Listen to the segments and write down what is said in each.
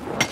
Yeah.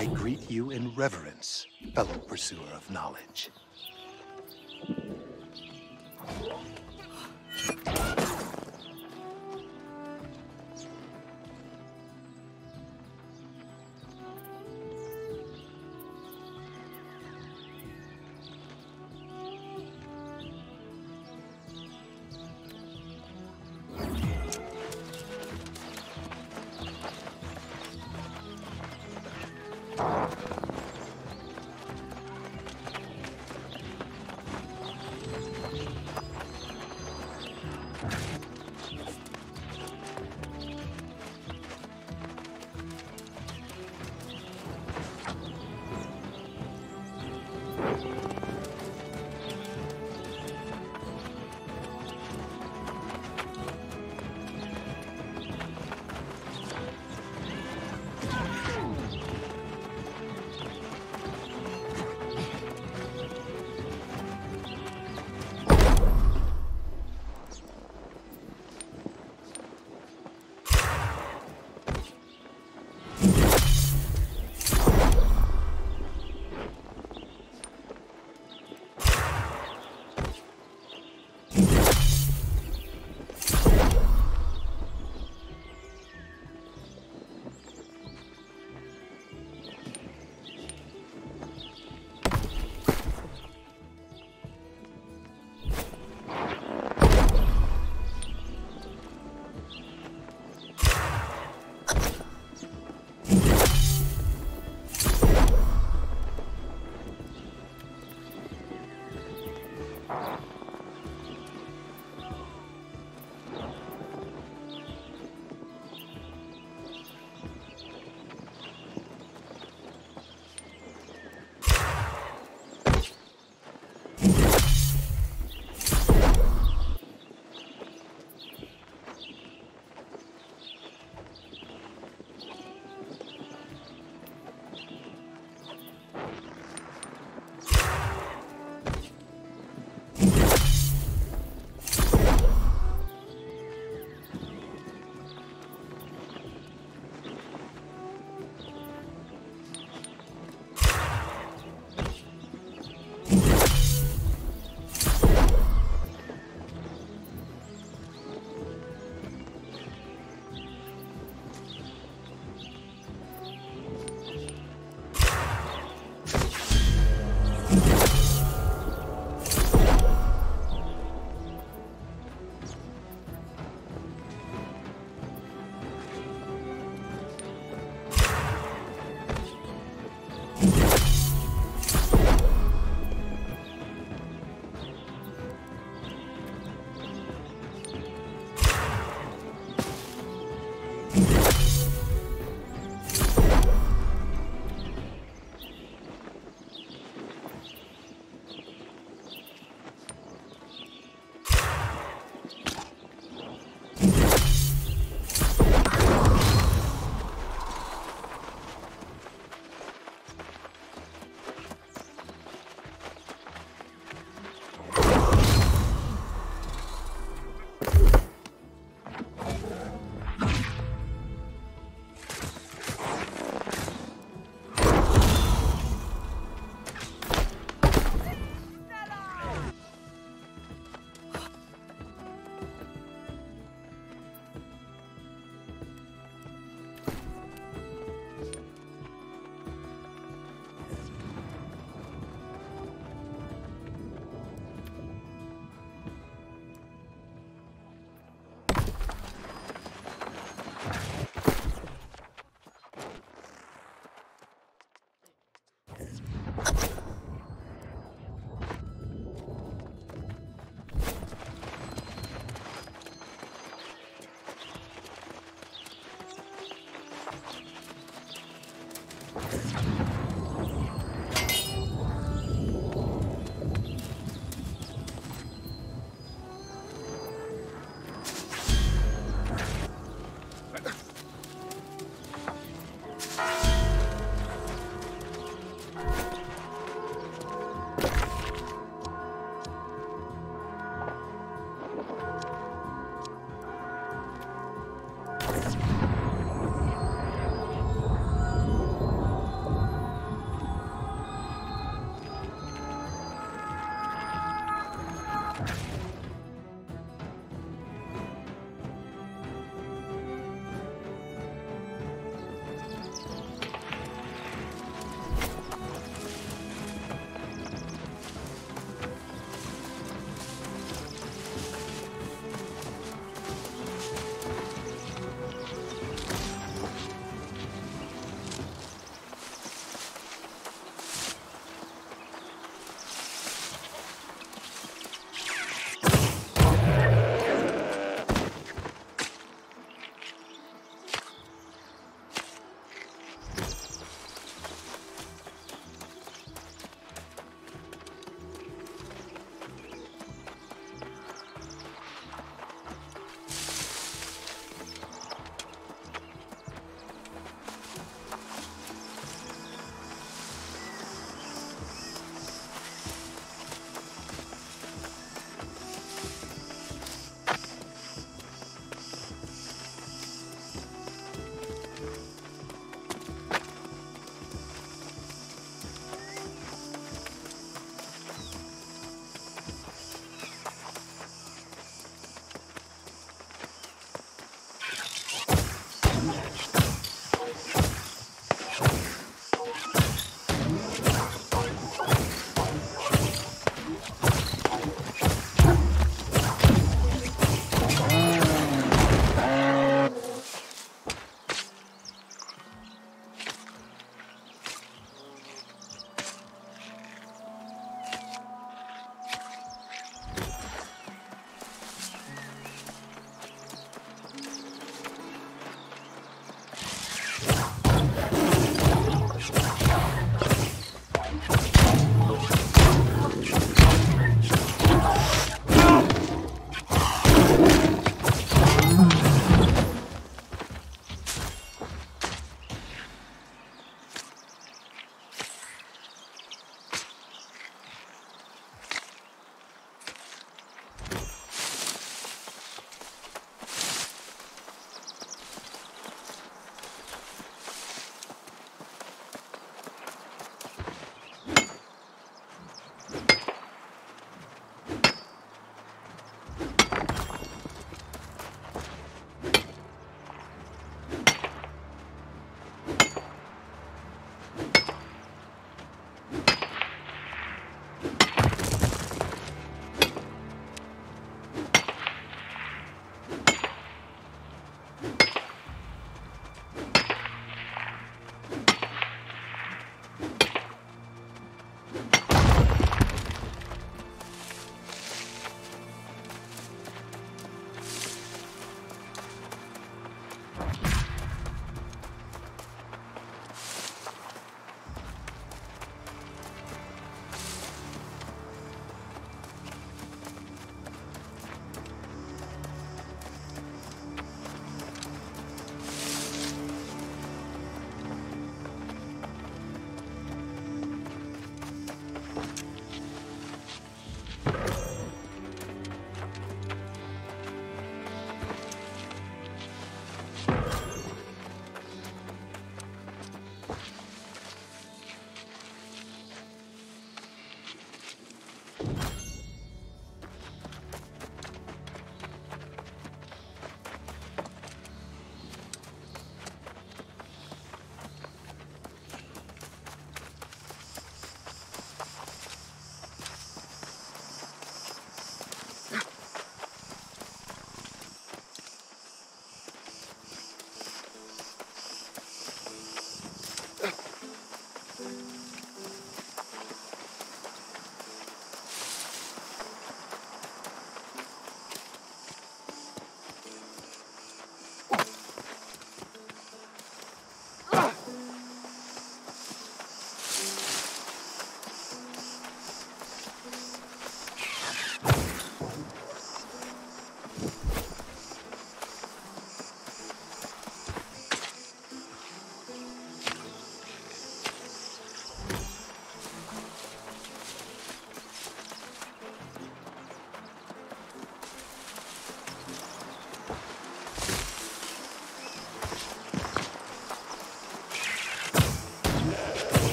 I greet you in reverence, fellow pursuer of knowledge.